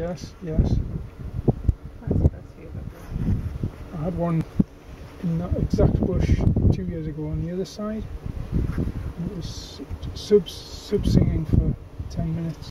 Yes, yes. I had. Had one in that exact bush two years ago on the other side. And it was sub sub singing for ten minutes.